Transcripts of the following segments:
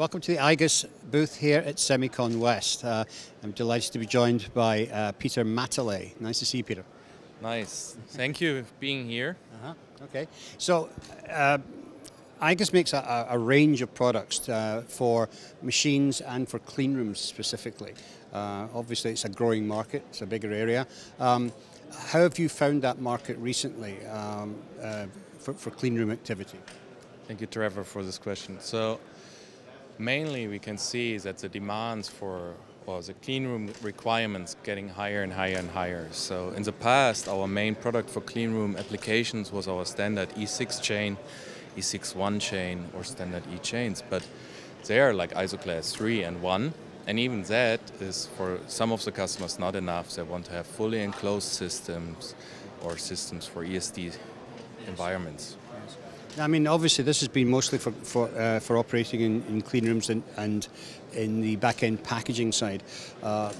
Welcome to the IGUS booth here at Semicon West. Uh, I'm delighted to be joined by uh, Peter Matalay. Nice to see you, Peter. Nice. Thank you for being here. Uh-huh. Okay. So, uh, IGUS makes a, a, range of products uh, for machines and for clean rooms specifically. Uh, obviously, it's a growing market, it's a bigger area. Um, how have you found that market recently um, uh, for, for clean room activity? Thank you, Trevor, for this question. So, mainly we can see that the demands for well, the clean room requirements getting higher and higher and higher. So in the past, our main product for clean room applications was our standard E6 chain, E6-1 chain, or standard E chains. But they are like ISO class 3 and 1. And even that is for some of the customers not enough. They want to have fully enclosed systems or systems for ESD environments. I mean, obviously, this has been mostly for for, uh, for operating in, in, clean rooms and, and in the back end packaging side. Uh,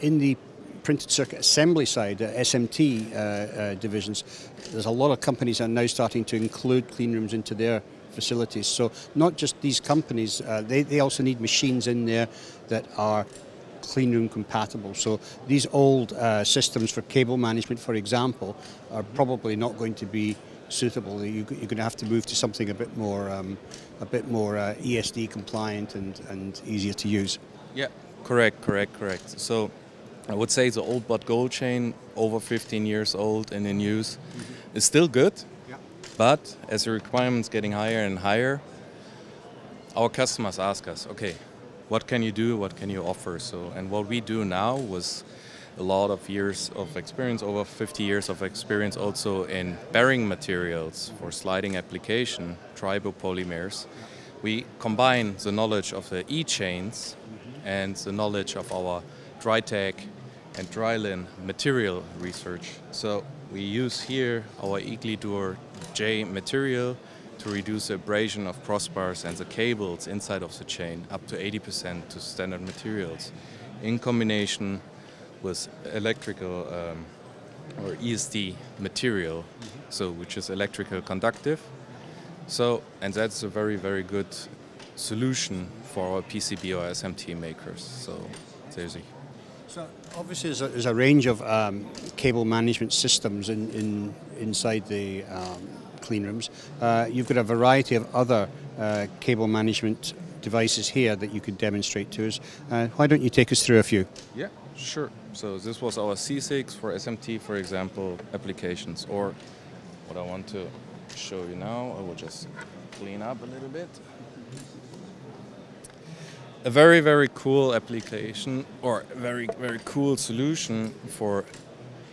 in the printed circuit assembly side, uh, SMT uh, uh, divisions, there's a lot of companies are now starting to include clean rooms into their facilities. So not just these companies, uh, they, they also need machines in there that are clean room compatible. So these old systems for cable management, for example, are probably not going to be suitable. You, are going to have to move to something a bit more, um, a bit more uh, ESD compliant and, and easier to use. Yeah, correct, correct, correct. So I would say the old but gold chain, over 15 years old and in use, mm-hmm. is still good. Yeah. But as the requirements getting higher and higher, our customers ask us, okay, what can you do? What can you offer? So, and what we do now was a lot of years of experience, over 50 years of experience also in bearing materials for sliding application, tribopolymers. We combine the knowledge of the E-chains and the knowledge of our Drytec and Drylin material research. So we use here our Iglidur J material to reduce the abrasion of crossbars and the cables inside of the chain up to 80% to standard materials in combination with electrical um, or ESD material, mm-hmm. so which is electrical conductive. So, and that's a very, very good solution for our PCB or SMT makers. So, there's a so obviously, there's a, there's a range of um, cable management systems in, in inside the um, clean rooms. Uh, you've got a variety of other uh, cable management devices here that you could demonstrate to us. Uh, why don't you take us through a few? Yeah, sure. So this was our C6 for SMT, for example, applications. Or what I want to show you now, I will just clean up a little bit. A very, very cool application or very, very cool solution for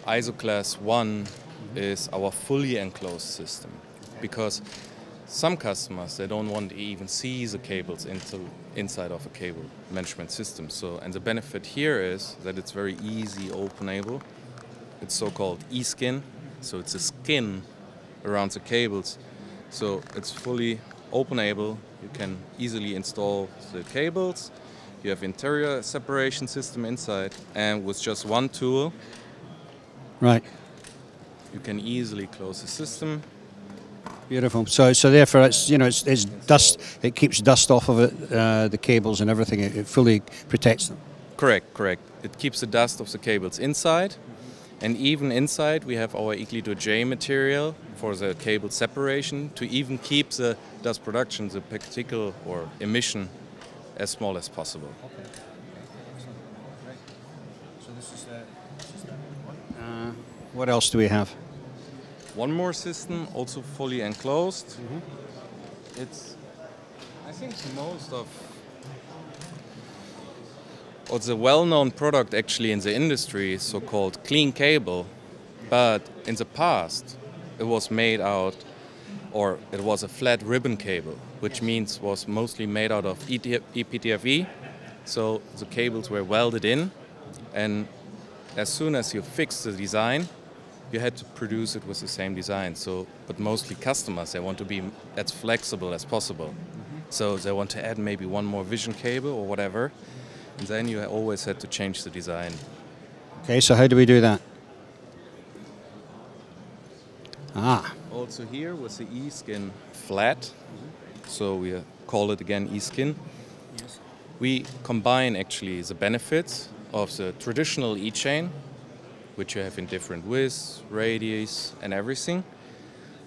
ISO class 1 mm-hmm. is our fully enclosed system. Because some customers they don't want to even see the cables into inside of a cable management system. So and the benefit here is that it's very easy openable. It's so-called e-skin, so it's a skin around the cables. So it's fully openable. You can easily install the cables. You have interior separation system inside, and with just one tool, right, you can easily close the system Beautiful. So, so therefore, it's you know, it's, it's dust. It keeps dust off of it, uh, the cables and everything. It, it, fully protects them. Correct, correct. It keeps the dust of the cables inside, and even inside we have our Iglidur J material for the cable separation to even keep the dust production, the particle or emission, as small as possible. Okay. So this is, uh, this is uh, what else do we have? One more system, also fully enclosed. Mm -hmm. It's, I think, most of what's a well-known product actually in the industry, so-called clean cable. But in the past, it was made out, or it was a flat ribbon cable, which means was mostly made out of EPTFE. So the cables were welded in, and as soon as you fix the design, you had to produce it with the same design. So, but mostly customers, they want to be as flexible as possible. Mm-hmm. So they want to add maybe one more vision cable or whatever, and then you always had to change the design. Okay, so how do we do that? Ah. Also here was the E-skin flat, mm-hmm. so we call it again E-skin. Yeah. we combine actually the benefits of the traditional e-chain, which you have in different widths, radius, and everything,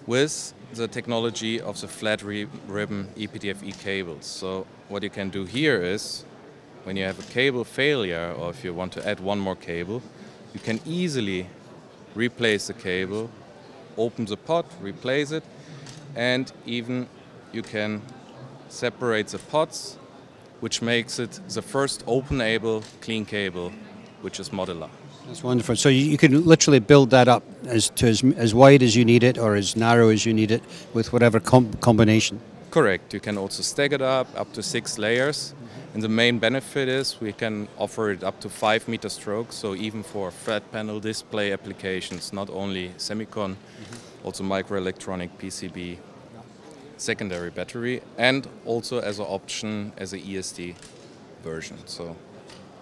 with the technology of the flat ribbon ePTFE cables. So what you can do here is, when you have a cable failure, or if you want to add one more cable, you can easily replace the cable, open the pot, replace it, and even you can separate the pots, which makes it the first open-able clean cable, which is modular. That's wonderful. So you, you can literally build that up as to as, as wide as you need it or as narrow as you need it with whatever com combination. Correct. You can also stack it up up to six layers. And the main benefit is we can offer it up to five meter stroke, so even for flat panel display applications, not only semicon, mm -hmm. also microelectronic PCB, secondary battery, and also as an option as an ESD version. So.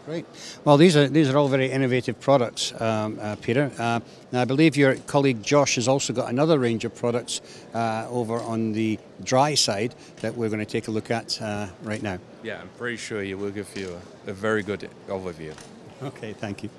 Great. Well, these are these are all very innovative products, um, uh, Peter. Uh, now, I believe your colleague Josh has also got another range of products uh, over on the dry side that we're going to take a look at uh, right now. Yeah, I'm pretty sure he will give you a, a very good overview. Okay, thank you.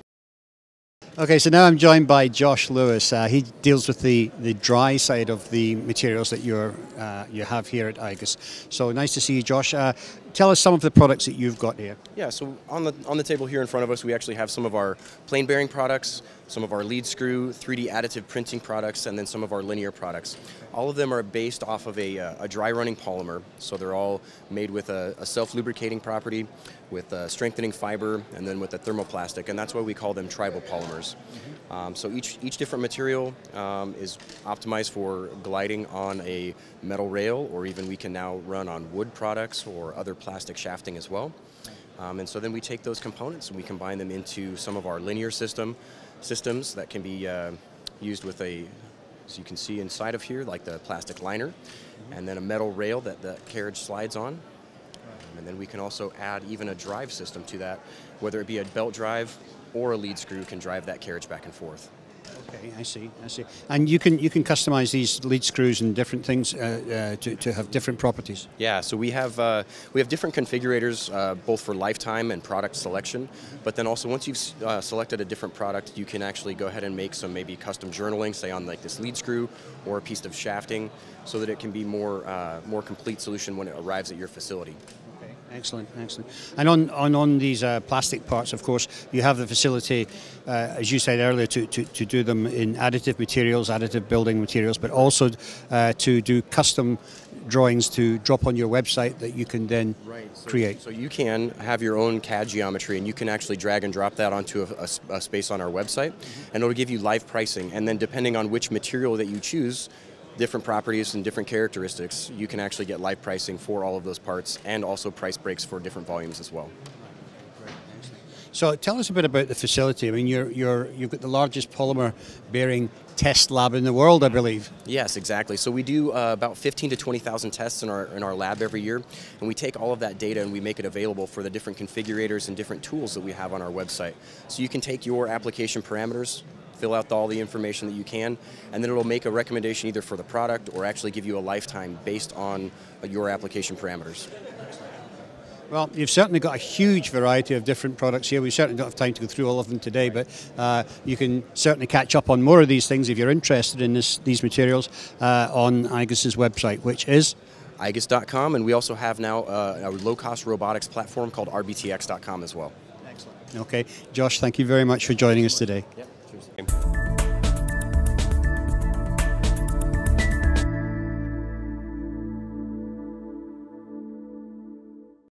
Okay, so now I'm joined by Josh Lewis. Uh, he deals with the, the dry side of the materials that you're, uh, you have here at IGUS. So nice to see you, Josh. Uh, tell us some of the products that you've got here. Yeah, so on the, on the table here in front of us, we actually have some of our plain bearing products, some of our lead screw, 3D additive printing products, and then some of our linear products. All of them are based off of a, uh, a dry running polymer, so they're all made with a, a self-lubricating property, with a strengthening fiber, and then with a thermoplastic, and that's why we call them tribopolymers. Mm-hmm. Um, so each, each different material um, is optimized for gliding on a metal rail, or even we can now run on wood products or other plastic shafting as well. Um, and so then we take those components and we combine them into some of our linear system systems that can be uh, used with a, as you can see inside of here, like the plastic liner, mm-hmm. and then a metal rail that the carriage slides on. Um, and then we can also add even a drive system to that, whether it be a belt drive or a lead screw can drive that carriage back and forth. Okay, I see, I see. And you can you can customize these lead screws and different things uh, uh, to, to have different properties. Yeah, so we have uh, we have different configurators uh, both for lifetime and product selection, but then also once you've uh, selected a different product, you can actually go ahead and make some maybe custom journaling, say on like this lead screw or a piece of shafting, so that it can be more uh, more complete solution when it arrives at your facility. Excellent, excellent. And on, on, on these uh, plastic parts, of course, you have the facility, uh, as you said earlier, to, to, to do them in additive materials, additive building materials, but also uh, to do custom drawings to drop on your website that you can then right. so, create. So you can have your own CAD geometry and you can actually drag and drop that onto a, a, a space on our website mm-hmm. and it'll give you live pricing. And then depending on which material that you choose, different properties and different characteristics, you can actually get live pricing for all of those parts and also price breaks for different volumes as well. So tell us a bit about the facility. I mean, you're, you're, you've got the largest polymer bearing test lab in the world, I believe. Yes, exactly. So we do uh, about 15 to 20,000 tests in our, in our lab every year, and we take all of that data and we make it available for the different configurators and different tools that we have on our website. So you can take your application parameters, fill out all the information that you can, and then it'll make a recommendation either for the product or actually give you a lifetime based on your application parameters. Well, you've certainly got a huge variety of different products here. We certainly don't have time to go through all of them today, but uh, you can certainly catch up on more of these things if you're interested in this, these materials uh, on IGUS's website, which is IGUS.com, and we also have now uh, a low-cost robotics platform called RBTX.com as well. Excellent. Okay, Josh, thank you very much for joining us today. Yep.